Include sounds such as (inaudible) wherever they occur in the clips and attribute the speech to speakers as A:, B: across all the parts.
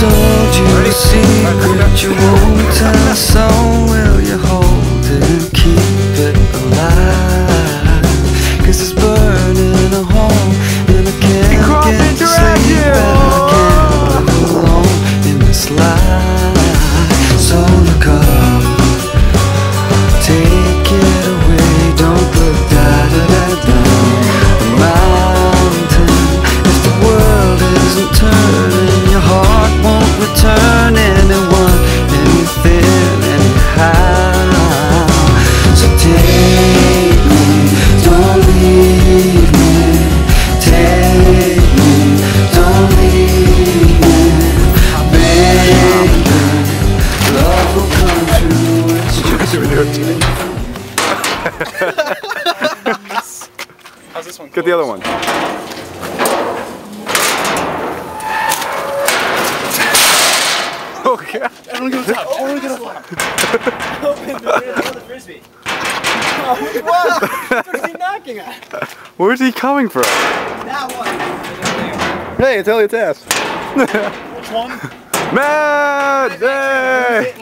A: told you a secret. You won't tell, so will you hold it keep
B: one?
C: Get the other one. Okay.
B: I don't get a top. I don't get a top. Open the frisbee. what? Where's he knocking at?
C: Where's he coming from?
B: That one.
C: Hey, it's Elliot's ass.
B: Which one?
C: Matt! Hey!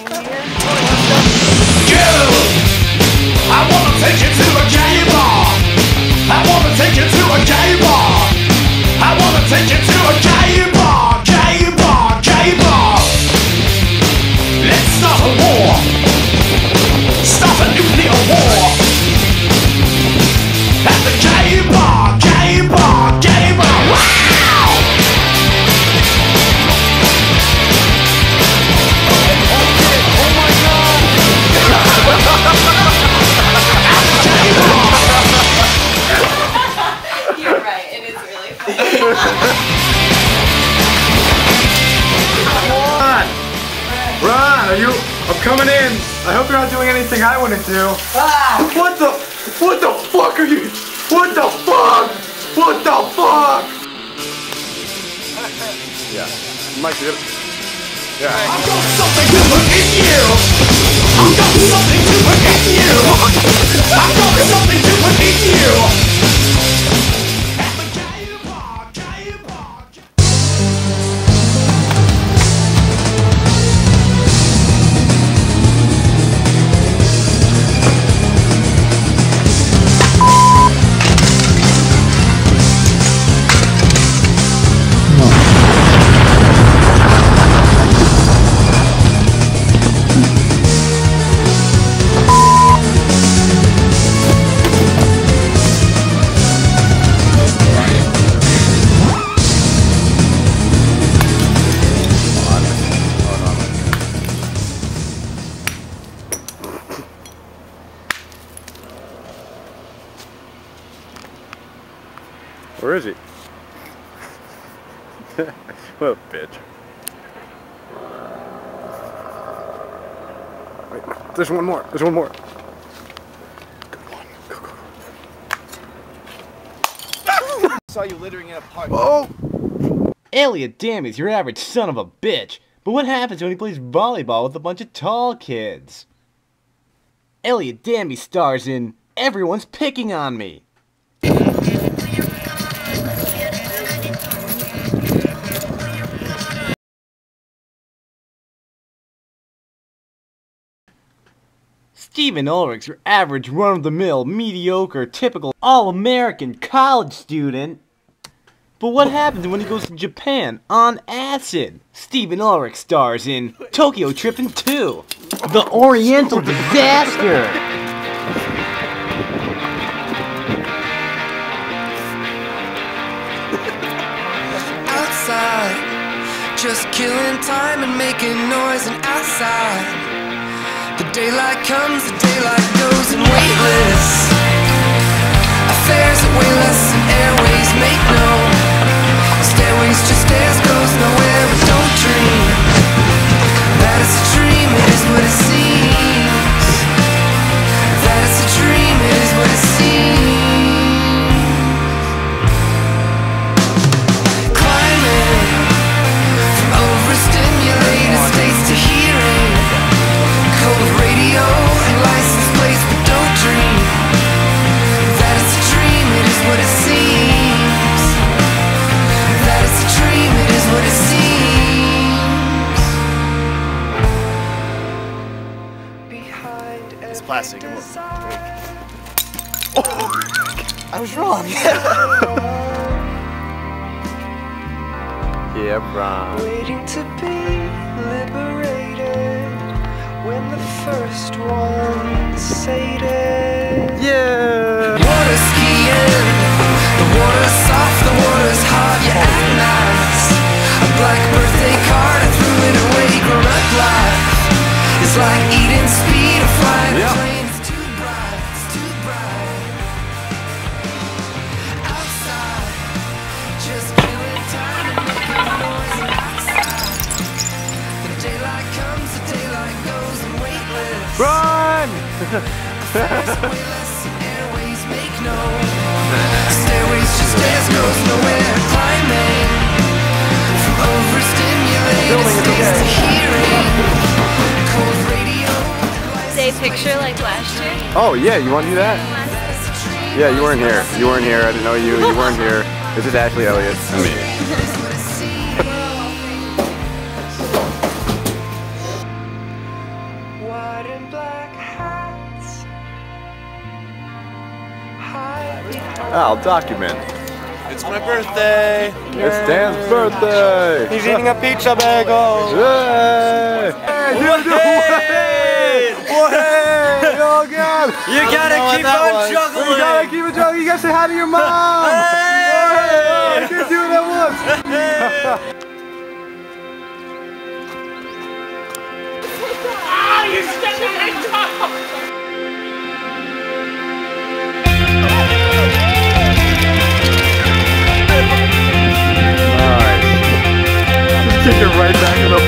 D: I wanna take you to take you to a gay bar. I wanna take you to a gay bar, gay bar, gay bar. Let's start a war.
C: I hope you're not doing anything I wouldn't do. Ah! What the? What the fuck are you? What the fuck? What the fuck? yeah. Mike, you gotta- Yeah.
D: I've got something to put in you. I've got something to put in you. I've got something to put in you.
C: Where is he? (laughs) what a bitch. Wait, there's one more. There's one more. Good one. Go, go, go.
B: Saw you littering in a park.
C: Oh!
E: Elliot Dammy's your average son of a bitch, but what happens when he plays volleyball with a bunch of tall kids? Elliot Dammy stars in Everyone's Picking on Me. Stephen Ulrich's your average run-of-the-mill, mediocre, typical, all-American college student. But what happens when he goes to Japan on acid? Stephen Ulrich stars in Tokyo Trippin' 2, The Oriental Disaster.
A: outside Just killing time and making noise and outside The daylight comes, the daylight goes and Affairs
B: plastic. It won't break.
F: I was wrong. (laughs)
E: Yeah, Ron.
A: Waiting to be liberated when the first one sated.
G: Say picture like last year.
E: Oh yeah, you want to do that? Yeah, you weren't here. You weren't here. I didn't know you. You weren't here. This is Ashley Elliott and me. I'll document.
B: It's my birthday.
E: It's Dan's birthday.
F: He's eating a pizza bagel.
E: Yay! Hey, dude, dude, hey! Hey! Oh God!
B: You gotta keep on
E: We
B: juggling.
E: gotta keep it juggling. You gotta say hi to your mom. Hey! Oh, I can't do it at once. Alright. (laughs) Just kick it right back in the.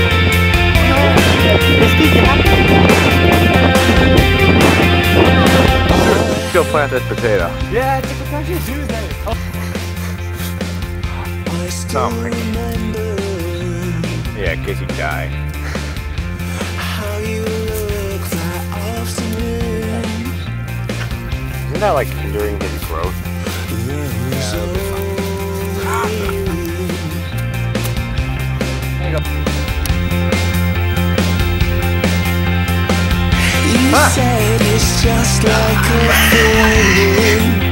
E: Go plant this potato.
B: Yeah, it's a Professional Tuesday.
E: Oh my Yeah, in case you die. Isn't that like hindering his growth?
A: You said it's just like a feeling